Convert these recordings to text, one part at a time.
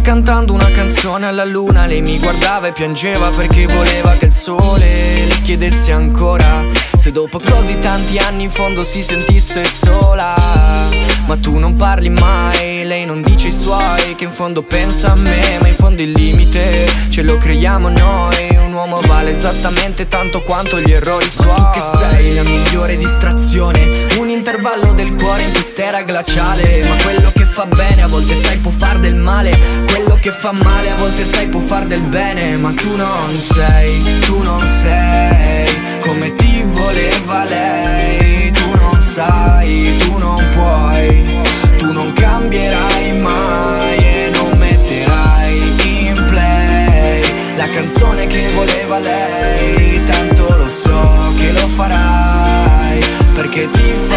cantando una canzone alla luna Lei mi guardava e piangeva perché voleva che il sole le chiedesse ancora Se dopo così tanti anni in fondo si sentisse sola. Ma tu non parli mai, lei non dice i suoi Che in fondo pensa a me, ma in fondo il limite ce lo creiamo noi. Un uomo vale esattamente tanto quanto gli errori suoi. Ma tu che sei la migliore distrazione Un intervallo del cuore in quest'era glaciale. Ma quello che fa bene a volte sai può far del male. Quello che fa male a volte sai può far del bene. Ma tu non sei, tu non sei Come ti voleva lei. Tu non sai, tu non puoi. Tu non cambierai mai E non metterai in play La canzone che voleva lei. Tanto lo so che lo farai Perché ti farà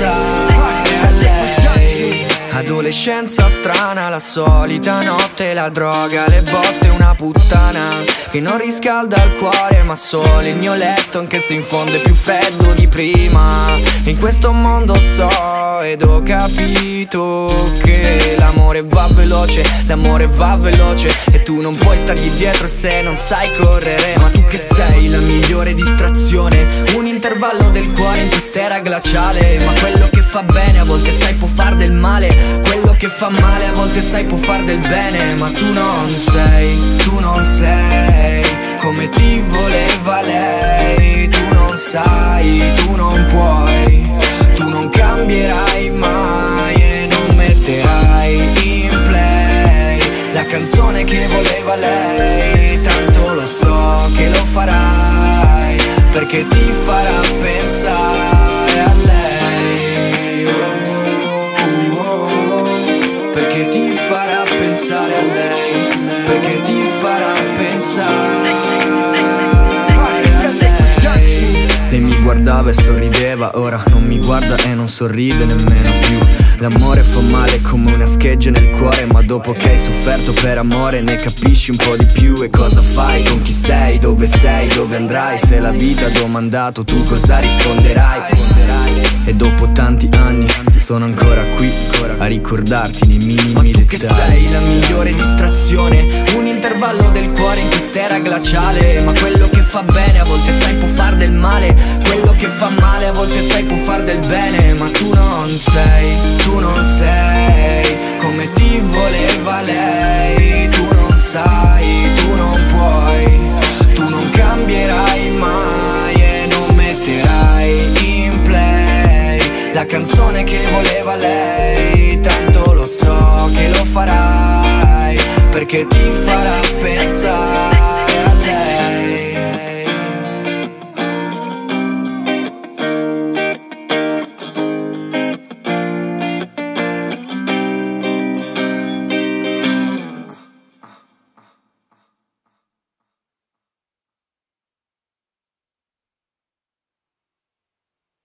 pensare a lei Adolescenza strana, la solita notte, la droga, le botte, una puttana Che non riscalda il cuore ma solo il mio letto Anche se in fondo è più freddo di prima. In questo mondo so ed ho capito che l'amore va veloce, l'amore va veloce E tu non puoi stargli dietro se non sai correre. Ma tu che sei la migliore distrazione Un intervallo del cuore in quest'era glaciale. Ma quello che fa bene a volte sai può far del male. Quello che fa male a volte sai può far del bene. Ma tu non sei, tu non sei Come ti voleva lei. Tu non sai, tu non puoi. Tu non cambierai mai E non metterai in play La canzone che voleva lei. Tanto lo so che lo farai Perché ti farà pensare a lei. Oh, oh, oh. Perché ti farà pensare a lei? Perché ti farà pensare a Lei mi guardava e sorrideva Ora non mi guarda e non sorride nemmeno più L'amore fa male come una scheggia nel cuore Ma dopo che hai sofferto per amore ne capisci un po' di più E cosa fai, con chi sei, dove sei, dove andrai Se la vita ha domandato tu cosa risponderai. E dopo tanti anni sono ancora qui A ricordarti nei minimi Ma tu che sei la migliore distrazione Un intervallo del cuore in quest'era glaciale Ma quello che fa bene a volte sai può far del male che fa male a volte sai può far del bene Ma tu non sei, tu non sei Come ti voleva lei. Tu non sai, tu non puoi Tu non cambierai mai E non metterai in play La canzone che voleva lei. Tanto lo so che lo farai Perché ti farà pensare a lei